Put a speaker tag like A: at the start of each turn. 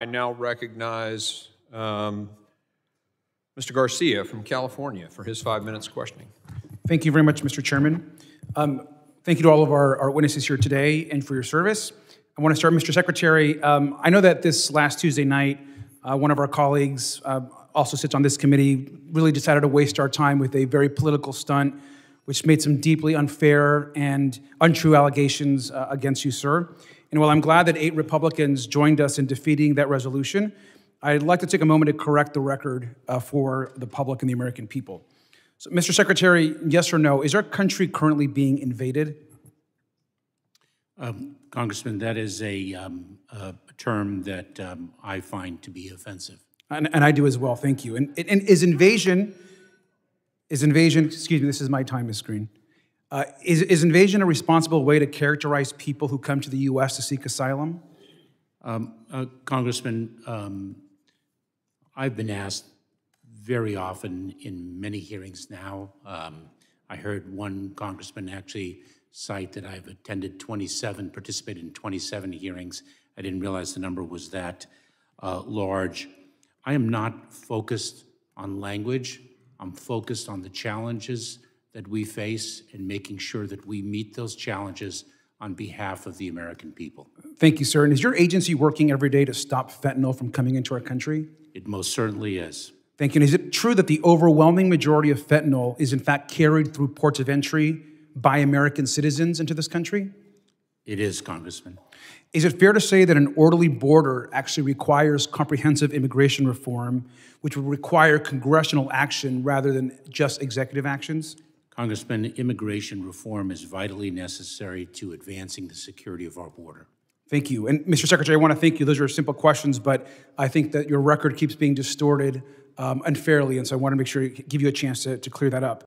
A: I now recognize um, Mr. Garcia from California for his five minutes questioning.
B: Thank you very much, Mr. Chairman. Um, Thank you to all of our our witnesses here today and for your service. I want to start, Mr. Secretary. um, I know that this last Tuesday night, uh, one of our colleagues uh, also sits on this committee, really decided to waste our time with a very political stunt, which made some deeply unfair and untrue allegations uh, against you, sir. And while I'm glad that eight Republicans joined us in defeating that resolution, I'd like to take a moment to correct the record uh, for the public and the American people. So, Mr. Secretary, yes or no, is our country currently being invaded?
C: Congressman, that is a, um, a term that um, I find to be offensive.
B: And, and I do as well, thank you. And, and is invasion, is invasion, excuse me, this is my time, Ms. Greene. Uh, is, is invasion a responsible way to characterize people who come to the U.S. to seek asylum?
C: Uh, Congressman, um, I've been asked very often in many hearings now. Um, I heard one congressman actually cite that I've attended 27, participated in 27 hearings. I didn't realize the number was that uh, large. I am not focused on language. I'm focused on the challenges that we face and making sure that we meet those challenges on behalf of the American people.
B: Thank you, sir. And is your agency working every day to stop fentanyl from coming into our country?
C: It most certainly is.
B: Thank you. And is it true that the overwhelming majority of fentanyl is in fact carried through ports of entry by American citizens into this country?
C: It is, Congressman.
B: Is it fair to say that an orderly border actually requires comprehensive immigration reform, which would require congressional action rather than just executive actions?
C: Congressman, immigration reform is vitally necessary to advancing the security of our border.
B: Thank you. And Mr. Secretary, I want to thank you. Those are simple questions, but I think that your record keeps being distorted um, unfairly, and so I want to make sure give you a chance to, to clear that up.